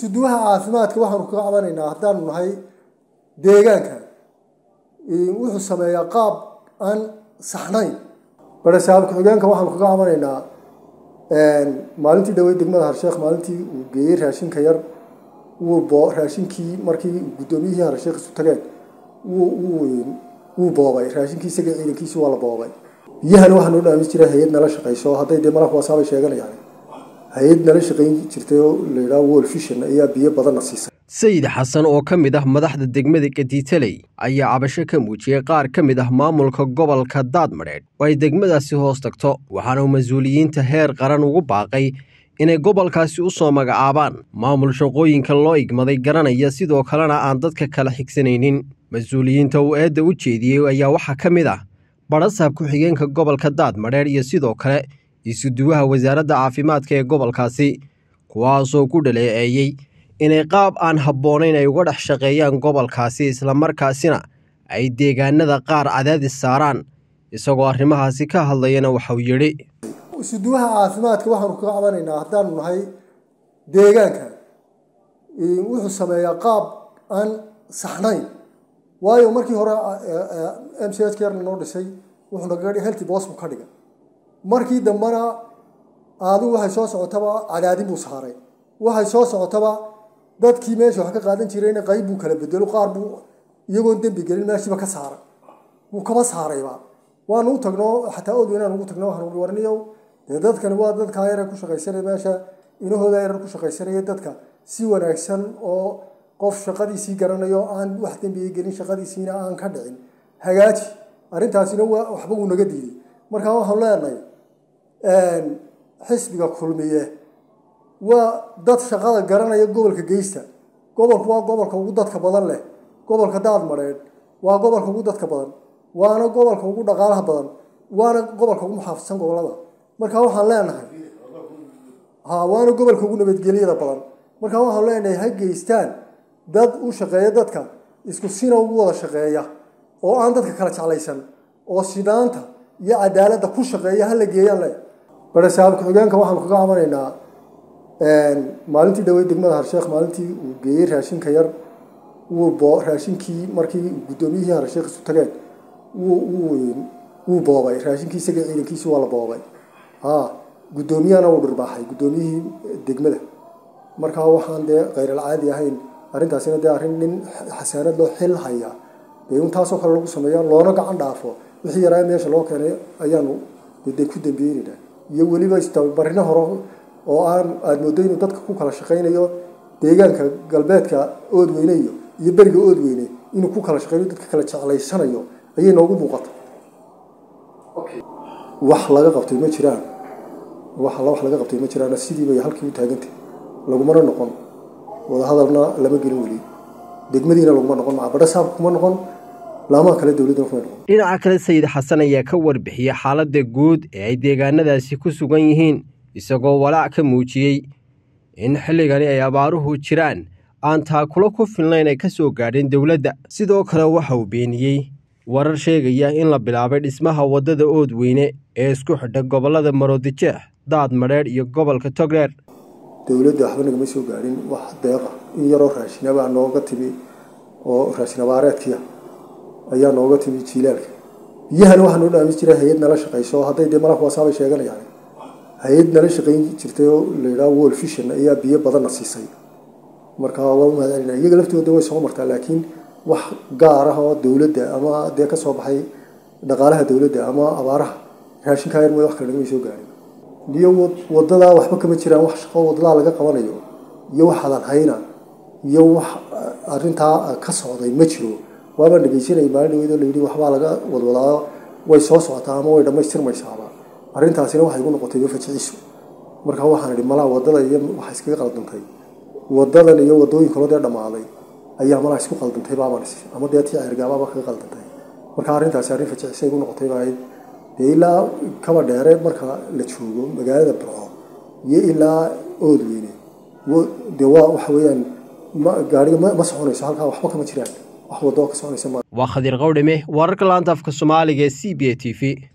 suduwaha caafimaadka waxaanu kaga cabanaynaa haddaanu nahay deegaanka. Wuxuu sameeyaa qaab aan saxnayn. Barasaab ku-xigeenka waxaanu kaga cabanaynaa maalintii dhaweyd degmada harsheekh maalintii uu geeyey raashinka yar wuu raashinkii markii guddoomiyihii harsheekh isu tageen wuu boobay. Raashinkii isaga ciidankiisi waa la boobay. Biyahana waxaa noo dhaamin jiray hay'ad nala shaqayso hadday dee malak waasaabay sheeganayaan hay'ad nala shaqayn jirtay oo la yidhaha world vision ayaa biyo badanna siisay. Sayid xasan oo ka mid ah madaxda degmada gadiitaley ayaa cabasho ka muujiyey qaar ka mid ah maamulka gobolka daadmadheedh oo ay degmadaasi hoos tagto waxaana uu mas'uuliyiinta heer qaran ugu baaqay inay gobolkaasi u soo magacaabaan. Maamul shaqooyinka loo igmaday garanaya sidoo kalena aan dadka kala xigsanaynin mas'uuliyiinta uu eedda u jeediyey ayaa waxaa ka mid ah badhasaab ku-xigeenka gobolka daadmadheer iyo sidoo kale isuduwaha wasaaradda caafimaadka ee gobolkaasi kuwaasoo ku dhaleeceeyey inay qaab aan habboonayn ay uga dhex shaqeeyaan gobolkaasi islamarkaasina ay deegaanada qaar cadaadis saaraan isagoo arrimahaasi ka hadlayana waxauu yidhi. Isuduwaha caafimaadka waxaanu kaga cabanaynaa haddaanu nahay deegaanka wuxuu sameeyaa qaab aan saxnayn. Waayo markii hore m c h kerna noo dhisay wuxuu naga helti bosbu ka dhigay markii dambena aadu waxay soo socotaba cadaadin buu saaray. Waxay soo socotaba dadkii meesha wax ka qaadan jirayna qayb buu kala bedelo qaar buu iyagoon dembi gelin meeshiiba ka saaray wuu kaba saarayba waanu u tagno xataa od inaan ugu tagno waxaan warniyow dee dadkani waa dadkaa yarar ku shaqaysanaya meesha inahooda yarar ku shaqaysanaya dadka si wanaagsan oo qof shaqadiisii garanayo aan wax dembiga gelin shaqadiisiina aan ka dhicin. Hagaaji arrintaasina waxba wuu naga diiday markaa waxaan leenahay xisbiga kulmiye. Waa dad shaqada garanaya gobolka geysta. Gobolku waa gobolka ugu dadka badan leh. Gobolka daadmadheedh waa gobolka ugu dadka badan. Waana gobolka ugu dhaqaalaha badan. Waana gobolka ugu muxaafidsan gobollada markaa waxaan leenahay ha waana gobolka ugu nabadgelyada badan. Markaa waxaan leenahay ha geystaan dad u shaqeeya dadka isku sina ugu wada shaqeeya oo aan dadka kala jeclaysan oo sinaanta iyo cadaaladda ku shaqeeya hala geeyaan le barasaab ku-xigeenka waxaanu kaga cabanaynaa maalintii dhaweyd degmada harsheekh maalintii uu geeyey raashinka yar wuu raashinkii markii guddoomiyihii harsheekh isu tageen wuu boobay. Raashinkii isaga ciidankiisi waa la boobay. Ha guddoomiyahana wuu dhirbaaxay guddoomiyihii degmada. Markaa waxaan dee khayral caadi ahayn arrintaasina dee arrin nin xasaanad loo xil haya. Dee intaasoo kale lagu sameeya loona gacan dhaafo. Wixii yaraa meesha loo keenay ayaanu de ku dambeynayna iyo weliba istabarino hore oo aan aada moodo inuu dadka ku kala shaqaynayo deegaanka galbeedka oodweyne iyo iyo beriga oodweyne inuu ku kala shaqeynayo dadka kala jeclaysanayo ayay noogu muuqata wax laga qabtay ma jiraan. Wax alla wax laga qabtay ma jiraan sidiibay halkii u taagantay. Lagumana noqon. Wadahadalna lama gelin weli. Degmadiina laguma noqon. Macabadha saabka kuma noqon dhinaca kale sayid xasan ayaa ka warbixiyey xaaladda guud ee ay deegaanadaasi ku sugan yihiin isagoo walaac ka muujiyey in xilligani ay abaaruhu jiraan. Aan taakulo ku filnayn ay ka soo gaadhin dowladda sidoo kale waxa uu beeniyey warar sheegaya in la bilaabay dhismaha waddada oodweyne ee isku xidha gobollada maroodijeex daad madheedh iyo gobolka togdheer dowladda waxba nagama soo gaadhin. Wax deeqa in yaroo raashinabaa nooga timi oo raashin abaareedkiia ayaa nooga timi jiilaalka biyahana waxaa noo dhaamin jiray hay'ad nala shaqayso hadday dee malak waasaabay sheeganayaan. Hay'ad nala shaqayn jirtay oo la yidhaha world vision ayaa biyo badanna siisay. Marka waa u iyaga laftooda way soo martaa laakiin wax gaar ah oo dowladda ama dee ka soo baxay dhaqaalaha dowladda ama abaaraha raashinkaa yar mooy wax kale nagamay soo gaarin. Iyo wadadaa waxba kama jiraan wax shaqo wadadaa laga qabanayo iyo wax hadan hayna iyo wax arrintaa ka socday ma jiro waabaan dhegeysanayay maalin dhaweyd oo layidhi waxbaa laga wadwadaa way soo socotaa ama way dhammaystirmaysaaba arrintaasina waxay igu noqotay mafajiciisu markaa waxaan idhi malaa waddada iyo waxa iskaga qaldantay wadadan iyo wadooyin kaloo dee dhammaaday ayaa malaa isku qaldantay baabaan ama dee tii cergaabaaba kaga qaldantay marka arrintaasi arrin fajicisa igu noqotay baahayd dee ilaa kaba dheere marka la joogo magaalada burco iyo ilaa oodweyne dee waa waxa weeyaan gaariga ma soconayso halkaa waxba kama jiraan waa khadiir qawdhime wararka laanta afka soomaaliga ee c b a t v